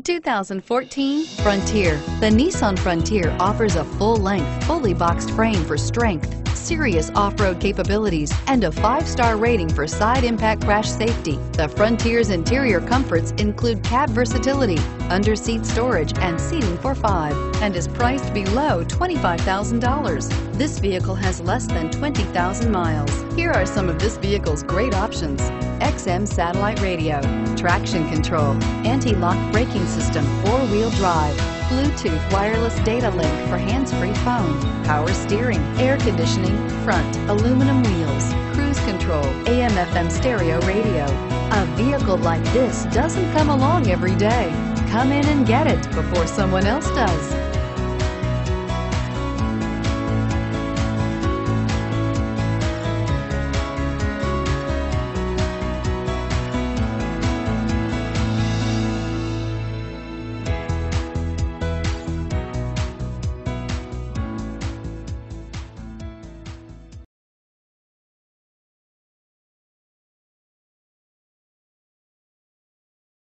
2014 Frontier. The Nissan Frontier offers a full-length, fully boxed frame for strength, serious off-road capabilities, and a five-star rating for side impact crash safety. The Frontier's interior comforts include cab versatility, under-seat storage, and seating for five, and is priced below $25,000. This vehicle has less than 20,000 miles. Here are some of this vehicle's great options. XM satellite radio, traction control, anti-lock braking system, four-wheel drive, Bluetooth wireless data link for hands-free phone, power steering, air conditioning, front, aluminum wheels, cruise control, AM FM stereo radio. A vehicle like this doesn't come along every day. Come in and get it before someone else does.